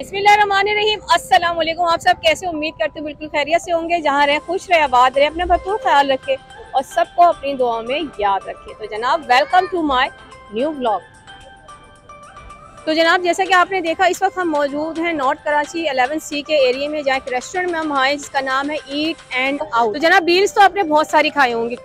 रहीम अस्सलाम वालेकुम आप सब कैसे उम्मीद करते बिल्कुल खैरियत से होंगे। जहाँ रहे, खुश रहे, आबाद रहे, अपना भरपूर ख्याल रखे और सबको अपनी दुआ में याद रखे। तो जनाब welcome to my new blog तो जनाब, जैसा कि आपने देखा, इस वक्त हम मौजूद हैं नॉर्थ कराची 11 सी के एरिया में, जहाँ एक रेस्टोरेंट में हम आए, जिसका नाम है ईट एंड आउट तो जनाब डील्स तो आपने बहुत सारी खाई होंगी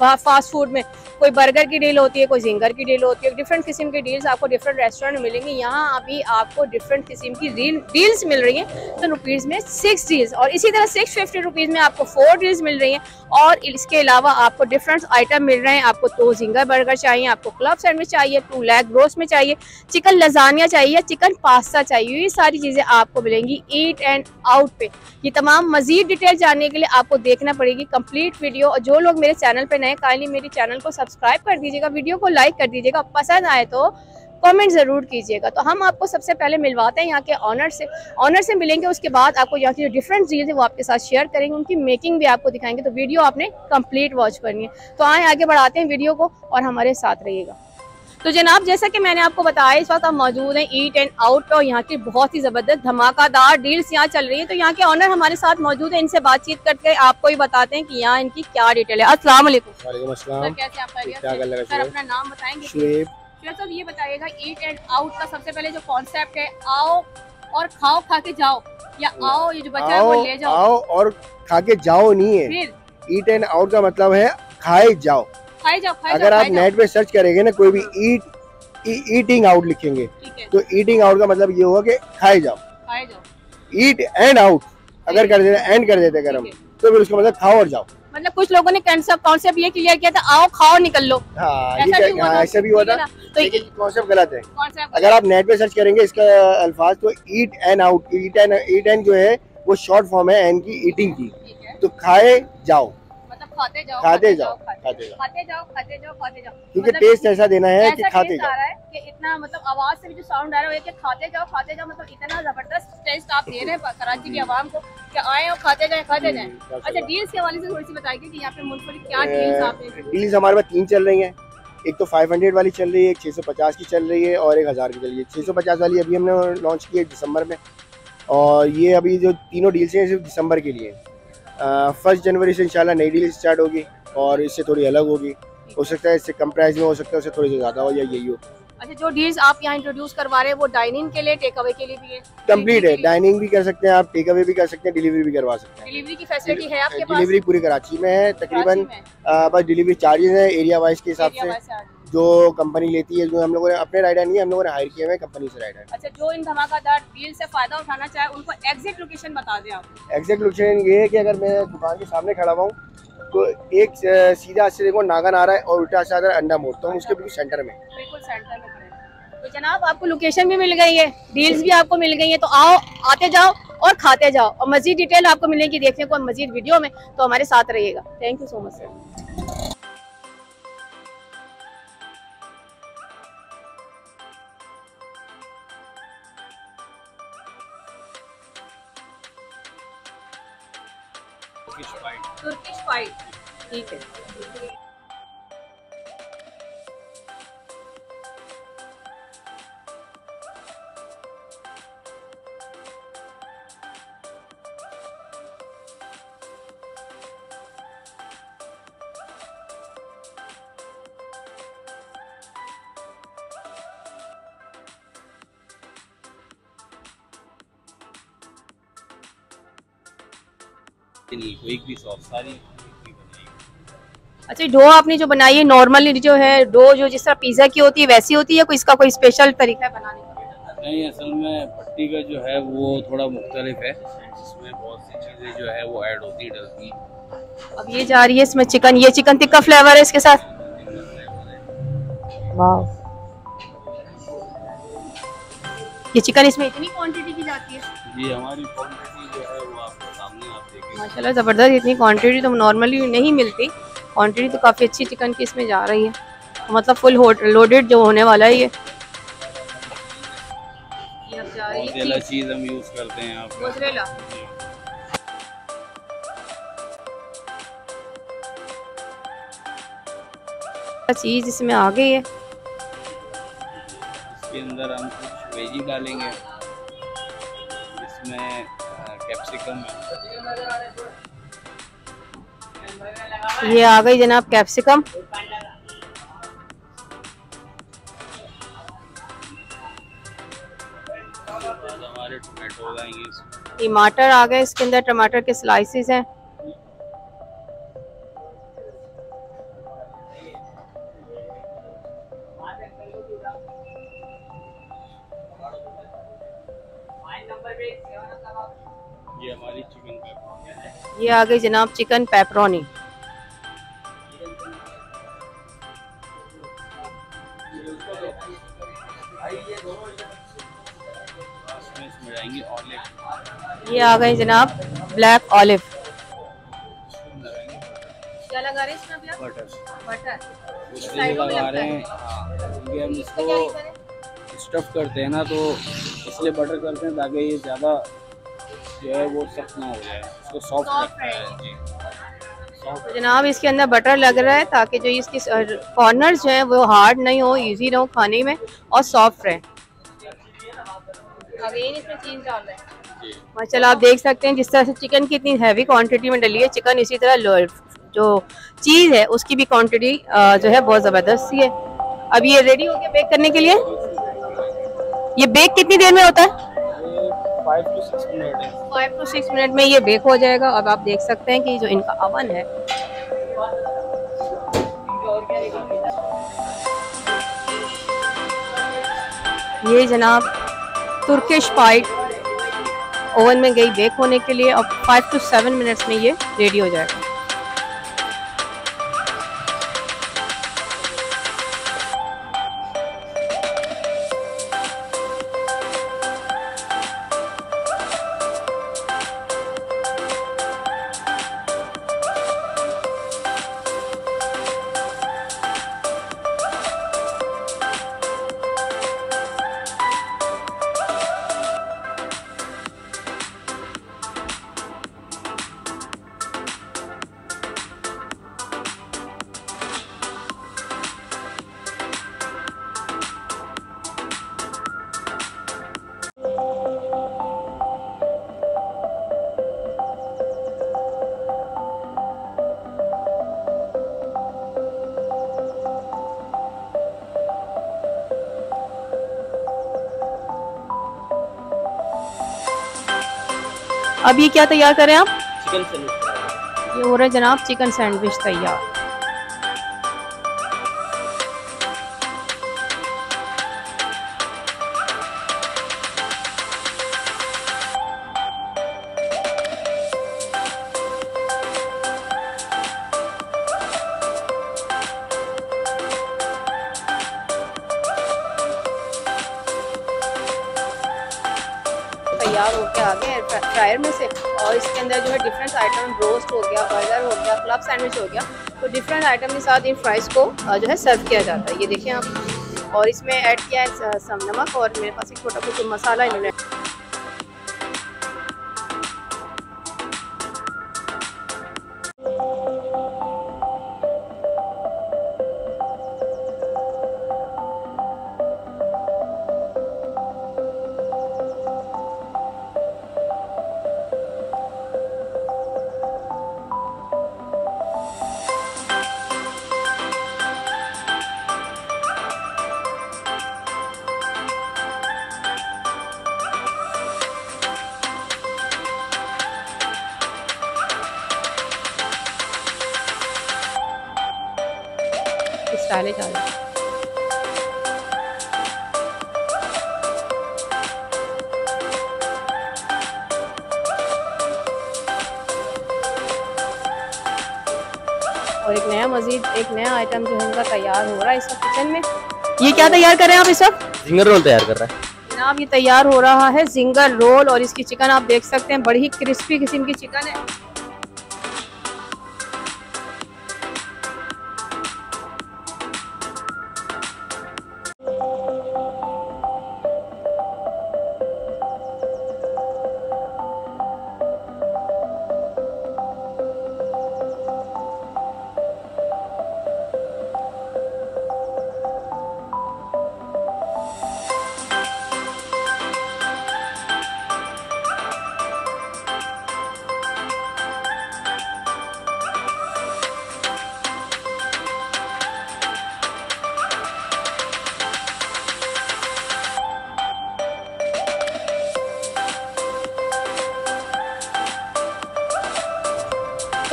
फास्ट फ़ूड में। कोई बर्गर की डील होती है, कोई जिंगर की डील होती है डिफरेंट किस्म की डील्स आपको डिफरेंट रेस्टोरेंट मिलेंगे। यहाँ अभी आपको डिफरेंट किस्म की डील्स मिल रही हैं तो रुपीज़ में सिक्स डील्स और इसी तरह सिक्स फिफ्टी रुपीज़ में आपको फोर डील्स मिल रही हैं और इसके अलावा आपको डिफरेंट आइटम मिल रहे हैं। आपको तो जिंगर बर्गर चाहिए, आपको क्लब सैंडविच चाहिए टू लैग रोस्ट में चाहिए चिकन लजानिया चाहिए चिकन पास्ता चाहिए। ये सारी चीज़ें आपको मिलेंगी ईट एंड आउट पे। ये तमाम मजीद डिटेल जानने के लिए आपको देखना पड़ेगी। कंप्लीट वीडियो और जो लोग मेरे चैनल पे नए काइंडली मेरे चैनल को सब्सक्राइब कर दीजिएगा, वीडियो को लाइक कर दीजिएगा पसंद आए तो कमेंट ज़रूर कीजिएगा। तो हम आपको सबसे पहले मिलवाते हैं यहाँ के ऑनर से। ऑनर से मिलेंगे, उसके बाद आपको यहाँ की जो डिफरेंट चीज़ है वो आपके साथ शेयर करेंगे, उनकी मेकिंग भी आपको दिखाएँगे तो वीडियो आपने कंप्लीट वॉच करनी है। तो आए, आगे बढ़ाते हैं वीडियो को, और हमारे साथ रहिएगा। तो जनाब जैसा कि मैंने आपको बताया इस वक्त हम मौजूद हैं ईट एंड आउट और यहाँ की बहुत ही ज़बरदस्त धमाकादार डील्स यहाँ चल रही है। तो यहाँ के ऑनर हमारे साथ मौजूद है इनसे बातचीत करके आपको ही बताते हैं कि यहाँ इनकी क्या डिटेल है। अस्सलाम अपना नाम बताएँगे। सर ये बताइएगा ईट एंड आउट का सबसे पहले जो कॉन्सेप्ट है आओ और खाओ खा के जाओ। या आओ ये जो बच्चा है वो ले जाओ। आओ और खा के जाओ नहीं है। ईट एंड आउट का मतलब है खाए जाओ। खाए जाओ खाए अगर आप नेट पे सर्च करेंगे ना कोई भी ईट ईटिंग आउट लिखेंगे तो ईटिंग आउट का मतलब ये होगा कि खाए जाओ। खाए जाओ। ईट एंड आउट अगर कर देते एंड कर देते अगर हम तो फिर उसका मतलब खाओ और जाओ। मतलब कुछ लोगों ने कॉन्सेप्ट ये क्लियर किया था आओ खाओ निकल लो। हाँ, हाँ ऐसा भी हुआ था तो कॉन्सेप्ट गलत है। अगर आप नेट पे सर्च करेंगे इसका अल्फाज तो eat and out eat and eat and जो है वो शॉर्ट फॉर्म है एन की ईटिंग की। तो खाए जाओ। खाते जाओ खाते जाओ खाते जाओ। खाते जाओ खाते जाओ खाते जाओ। क्योंकि मतलब टेस्ट ऐसा देना है कि खाते जाओ। है कि इतना मतलब आवाज़ से भी जो साउंड आ रहा है कि खाते जाओ खाते जाओ मतलब इतना ज़बरदस्त टेस्ट आप दे रहे हैं कराची की आवाम को कि आए और खाते जाए खाते जाए। हम्म, अच्छा डील्स के हवाले से थोड़ी सी बताइए कि यहाँ पे मूंगफली क्या डील्स आपने डील्स हमारे पास तीन चल रही है। एक तो 500 वाली चल रही है एक 650 की चल रही है और एक हज़ार की चल रही है। 650 वाली अभी हमने लॉन्च की है दिसंबर में। और ये अभी जो तीनों डील्स हैं सिर्फ़ दिसंबर के लिए। फ़र्स्ट जनवरी से इंशाल्लाह नई डील स्टार्ट होगी और इससे थोड़ी अलग होगी। हो सकता है इससे कम प्राइस में हो सकता है उससे थोड़ी सी ज़्यादा हो या यही हो। अच्छा जो डील्स आप यहाँ इंट्रोड्यूस करवा रहे हैं वो डाइनिंग के लिए टेक अवे के लिए भी है? कंप्लीट है। डाइनिंग भी कर सकते हैं आप टेक अवे भी कर सकते हैं डिलीवरी भी करवा सकते हैं। डिलीवरी की फैसिलिटी है आपके पास? डिलीवरी पूरी कराची में है तकरीबन बस डिलीवरी चार्जेस है एरिया वाइज के हिसाब से। जो कंपनी लेती है जो हम लोगों ने अपने राइडर नहीं हम लोगों ने हायर किए हुए कंपनी से राइडर अच्छा जो इन धमाकादार डील से फ़ायदा उठाना चाहे उनको एग्जैक्ट लोकेशन बता दें आप। एग्जैक्ट लोकेशन ये है कि अगर मैं दुकान के सामने खड़ा हुआ हूँ तो एक सीधा से देखो नागन आ रहा है और उल्टा से अंडा मोड़ता तो हम उसके बिल्कुल सेंटर में। बिल्कुल सेंटर में तो जनाब आपको लोकेशन भी मिल गई है डील्स भी आपको मिल गई है तो आओ आते जाओ और खाते जाओ। और मजीद डिटेल आपको मिलेगी देखने को मजीद वीडियो में तो हमारे साथ रहिएगा। Thank you so much sir Turkish fight ठीक है। सारी अच्छा डो आपने जो बनाई है नॉर्मली जो है डो जो जिस तरह पिज़्ज़ा की होती है वैसी होती है कोई इसका कोई स्पेशल तरीका बनाने का? नहीं असल में पट्टी का जो है वो थोड़ा मुख्तलिफ़ है। इसमें बहुत सी चीज़ें जो है वो ऐड होती डलती अब ये जा रही है इसमें चिकन ये चिकन टिक्का फ्लेवर है इसके साथ? ये चिकन इसमें इतनी क्वांटिटी की जाती है। जी हमारी क्वांटिटी माशाल्लाह ज़बरदस्त इतनी क्वांटिटी तो नॉर्मली नहीं मिलती। क्वांटिटी तो काफ़ी अच्छी चिकन की इसमें जा रही है। मतलब फुल लोडेड जो होने वाला है ये। चीज़ हम यूज़ करते हैं चीज़ इसमें आ गई है? इसके अंदर हम कुछ वेजी डालेंगे। इसमें कैप्सिकम है ये आ गई जनाब कैप्सिकम। टमाटर आ गए इसके अंदर टमाटर के स्लाइसिस हैं। ये आ गई जनाब चिकन पेपरोनी। ये आ गई जनाब ब्लैक ऑलिव। क्या लगा रहे हैं इसमें अभी बटर बटर इसलिए लगा रहे हैं। हाँ, क्योंकि हम इसको स्टफ़ करते हैं ना तो इसलिए बटर करते हैं ताकि ये ज़्यादा जो है वो सख्त ना हो जाए इसको सॉफ्ट Soft रखता है जी। तो जनाब इसके अंदर बटर लग रहा है ताकि जो इसकी कॉर्नर्स जो हैं वो हार्ड नहीं हो इजी ना हो खाने में और सॉफ्ट रहे। अगेन इसमें चीज़ डाल रहे हैं। जी। माशाल्लाह आप देख सकते हैं जिस तरह से चिकन की इतनी हैवी क्वांटिटी में डली है। चिकन इसी तरह जो चीज़ है उसकी भी क्वांटिटी जो है बहुत ज़बरदस्त सी है। अब ये रेडी हो गया बेक करने के लिए? ये बेक कितनी देर में होता है? Five to six minute five to six minute में ये बेक हो जाएगा, अब आप देख सकते हैं कि जो इनका अवन है। ये जनाब तुर्किश पाइट ओवन में गई बेक होने के लिए, अब फाइव टू सेवन मिनट्स में ये रेडी हो जाएगा। अब ये क्या तैयार करें आप? चिकन सैंडविच ये हो रहा है जनाब चिकन सैंडविच तैयार तैयार। फ्रायर में से, और इसके अंदर जो है डिफरेंट आइटम रोस्ट हो गया बर्गर हो गया क्लब सैंडविच हो गया तो डिफरेंट आइटम के साथ इन फ्राइज़ को जो है सर्व किया जाता है। ये देखिए आप, और इसमें ऐड किया है नमक, और मेरे पास एक छोटा कुछ मसाला इन्होंने डाले जा रहे हैं। और एक नया मजीद एक नया आइटम जो है इनका तैयार हो रहा है इस वक्त किचन में। ये क्या तैयार कर रहे हैं आप इस वक्त? जिंगर रोल तैयार कर रहा है। जनाब ये तैयार हो रहा है जिंगर रोल और इसकी चिकन आप देख सकते हैं। बड़ी ही क्रिस्पी किस्म की चिकन है।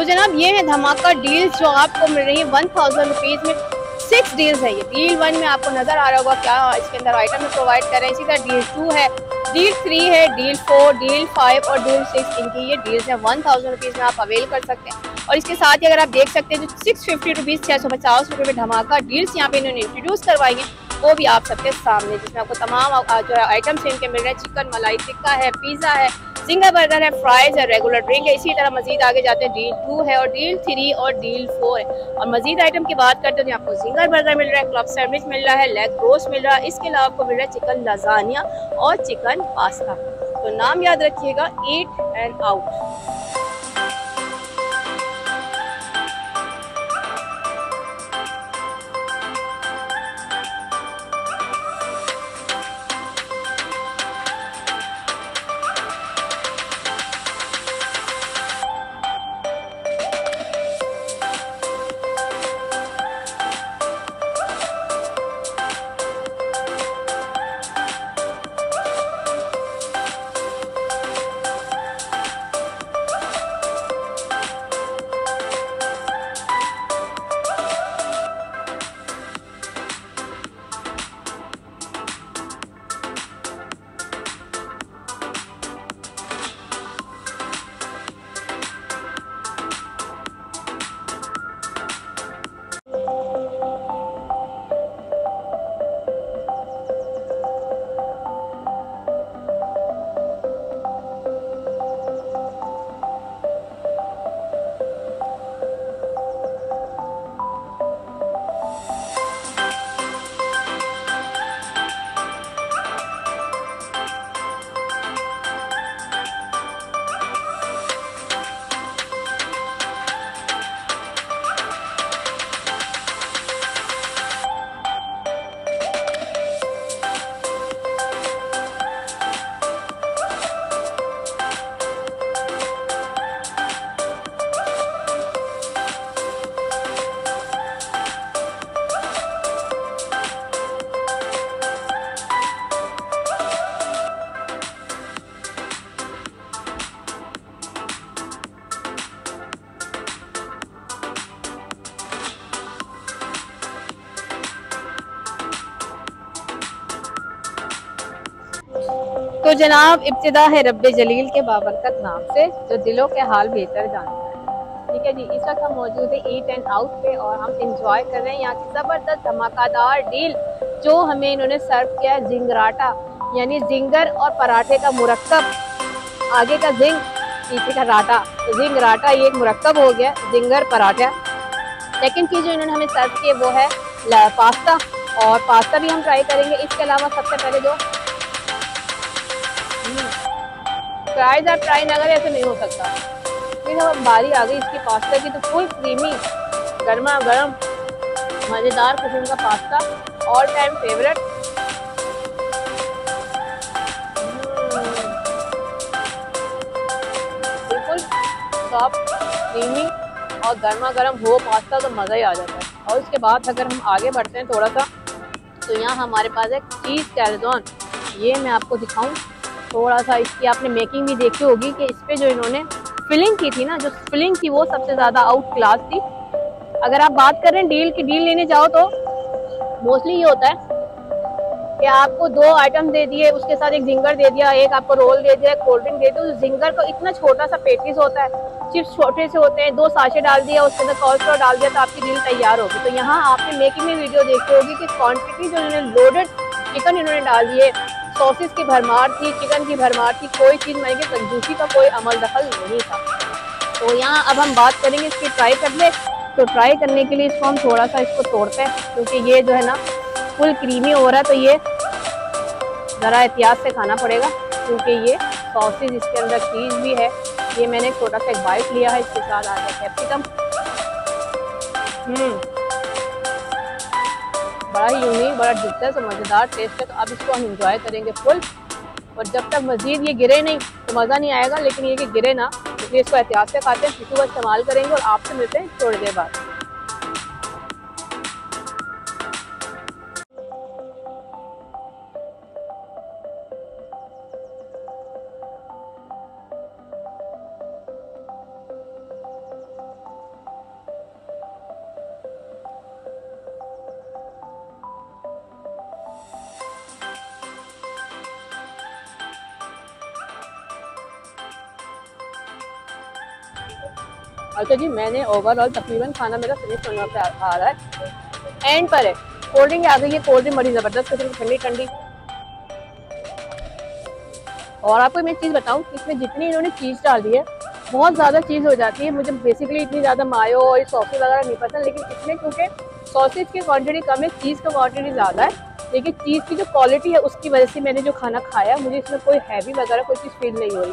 तो जनाब, ये है धमाका डील्स जो आपको मिल रही है वन थाउज़ेंड रुपीज़ में। सिक्स डील्स है ये। डील वन में आपको नज़र आ रहा होगा क्या इसके अंदर आइटम प्रोवाइड कर रहे हैं। इसी तरह डील टू है। डील थ्री है डील फोर डील फाइव और डील सिक्स इनकी ये डील्स है। वन थाउज़ेंड रुपीज़ में आप अवेल कर सकते हैं। और इसके साथ ही अगर आप देख सकते हैं जो सिक्स फिफ्टी रुपीज़ छः सौ पचास रुपये में धमाका डील्स यहाँ पे इन्होंने इंट्रोड्यूस करवाई हैं। वो भी आप सबके सामने, जिसमें आपको तमाम जो है आइटम्स इनके मिल रहे हैं। चिकन मलाई, टिक्का है पिज़्ज़ा है सिंगर बर्गर है फ्राइज है रेगुलर ड्रिंक है। इसी तरह मजीद आगे जाते हैं। डील टू है और डील थ्री और डील फोर है। और मजीद आइटम की बात करते हैं आपको सिंगर बर्गर मिल रहा है क्लब सैंडविच मिल रहा है लेग रोस्ट मिल रहा है। इसके अलावा आपको मिल रहा है चिकन लजानिया और चिकन पास्ता तो नाम याद रखिएगा ईट एंड आउट तो जनाब, इब्तदा है रब जलील के बाबरकत नाम से, जो दिलों के हाल बेहतर जानता है। ठीक है जी, इस वक्त हम मौजूद है ईट एंड आउट पे और हम इंजॉय कर रहे हैं यहाँ की ज़बरदस्त धमाकादार डील जो हमें इन्होंने सर्व किया है जिंगराटा, यानी जिंगर और पराठे का मुरक्कब। आगे का जिंग, पीछे का राटा। तो जिंग राटा ये एक मुरक्कब हो गया, जिंगर पराठा। सेकेंड चीज़ जो इन्होंने हमें सर्व किए वो है पास्ता और पास्ता भी हम ट्राई करेंगे। इसके अलावा सबसे पहले जो ट्राई दैट ट्राई अगर ऐसे नहीं हो सकता। फिर अब बारी आ गई इसकी पास्ता की तो फुल क्रीमी गर्मा गर्म, मज़ेदार किस्म का पास्ता ऑल टाइम फेवरेट बिल्कुल सॉफ्ट क्रीमी और गर्मा गर्म हो पास्ता तो मज़ा ही आ जाता है। और उसके बाद अगर हम आगे बढ़ते हैं थोड़ा सा तो यहाँ हमारे पास है चीज़ कैरजोन ये मैं आपको दिखाऊँ। थोड़ा सा इसकी आपने मेकिंग भी देखी होगी कि इस पर जो इन्होंने फिलिंग की थी ना, जो फिलिंग थी वो सबसे ज़्यादा आउट क्लास थी। अगर आप बात करें डील की डील लेने जाओ तो मोस्टली ये होता है कि आपको दो आइटम दे दिए, उसके साथ एक जिंगर दे दिया, एक आपको रोल दे दिया कोल्ड ड्रिंक दे दिया। उस जिंगर को इतना छोटा सा पेटीज होता है। चिप्स छोटे से होते हैं, दो साशे डाल दिया, उसके अंदर कॉल्स्ट्रॉल डाल दिया तो आपकी डील तैयार होगी। तो यहाँ आपने मेकिंग में वीडियो देखी होगी कि क्वान्टिटी जो इन्होंने लोडेड चिकन इन्होंने डाल दिए सॉसेस की भरमार थी चिकन की भरमार थी, कोई चीज़ महँगी कंजूसी का कोई अमल दखल नहीं था। तो यहाँ अब हम बात करेंगे इसकी ट्राई कर ले तो ट्राई करने के लिए इसको हम थोड़ा सा इसको तोड़ते हैं, क्योंकि ये जो है ना फुल क्रीमी हो रहा है तो ये ज़रा एहतियात से खाना पड़ेगा, क्योंकि ये सॉसेज इसके अंदर चीज़ भी है। ये मैंने छोटा सा एक बाइट लिया है, इसके साथ आ कैप्सिकम हम्म। बड़ा ही यूनिक बड़ा डिफरेंस और मज़ेदार टेस्ट है तो अब इसको हम इंजॉय करेंगे फुल और जब तक मज़ीद ये गिरे नहीं तो मज़ा नहीं आएगा, लेकिन ये कि गिरे ना, इसलिए इसको एहतियात से खाते हैं किसी को इस्तेमाल करेंगे और आपसे मिलते हैं थोड़ी देर बाद। अच्छा जी, मैंने ओवरऑल तकरीबन खाना मेरा फिनिश होने पे आ रहा है। एंड पर है। कोल्ड ड्रिंक आ गई है कोल्ड ड्रिंक बड़ी ज़बरदस्त किस्म ठंडी ठंडी। और आपको मैं चीज़ बताऊँ, इसमें जितनी इन्होंने चीज़ डाल दी है, बहुत ज़्यादा चीज़ हो जाती है। मुझे बेसिकली इतनी ज़्यादा मायो और सॉसेज वगैरह नहीं पसंद, लेकिन इसमें क्योंकि सॉसेज की क्वांटिटी कम है चीज़ का क्वांटिटी ज़्यादा है, लेकिन चीज़ की जो क्वालिटी है, उसकी वजह से मैंने जो खाना खाया मुझे इसमें कोई हैवी वगैरह कोई चीज़ फील नहीं हो रही।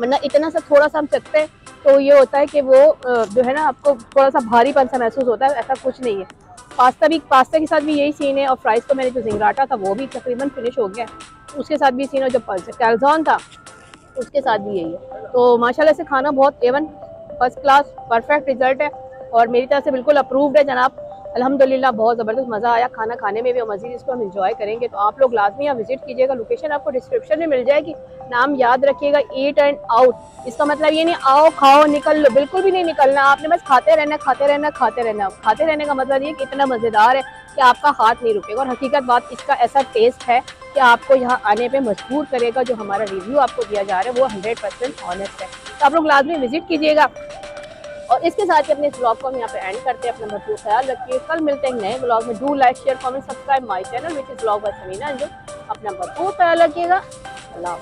वरना इतना सा, थोड़ा सा हम चखते हैं तो ये होता है कि वो जो है ना, आपको थोड़ा सा भारीपन सा महसूस होता है, ऐसा कुछ नहीं है। पास्ता भी, पास्ता के साथ भी यही सीन है और फ्राइज़ का मैंने जो जिंगराटा था, वो भी तकरीबन फिनिश हो गया। उसके साथ भी सीन है, जो कैल्जॉन था, उसके साथ भी यही है। तो माशाल्लाह से खाना बहुत A one first class perfect result है और मेरी तरफ़ से बिल्कुल अप्रूव्ड है जनाब। अल्हम्दुलिल्लाह, बहुत ज़बरदस्त मज़ा आया खाना खाने में भी और मज़ीद इसको हम इंजॉय करेंगे। तो आप लोग लाजमी यहाँ विज़िट कीजिएगा। लोकेशन आपको डिस्क्रिप्शन में मिल जाएगी। नाम याद रखिएगा ईट एंड आउट इसका मतलब ये नहीं, आओ, खाओ, निकल लो। बिल्कुल भी नहीं निकलना। आपने बस खाते रहना खाते रहना खाते रहना। खाते रहने का मतलब ये कि इतना मज़ेदार है कि आपका हाथ नहीं रुकेगा। और हकीकत बात, इसका ऐसा टेस्ट है कि आपको यहाँ आने पे मजबूर करेगा जो हमारा रिव्यू आपको दिया जा रहा है। वो हंड्रेड परसेंट ऑनेस्ट है। तो आप लोग लाजमी विज़िट कीजिएगा। और इसके साथ ही अपने इस ब्लॉग को हम यहाँ पे एंड करते हैं। अपना भरपूर ख्याल रखिए। कल मिलते हैं नए ब्लॉग में। Do like share comment subscribe my channel which is blog by Samina जो अपना भरपूर ख्याल रखिएगा। अल्लाह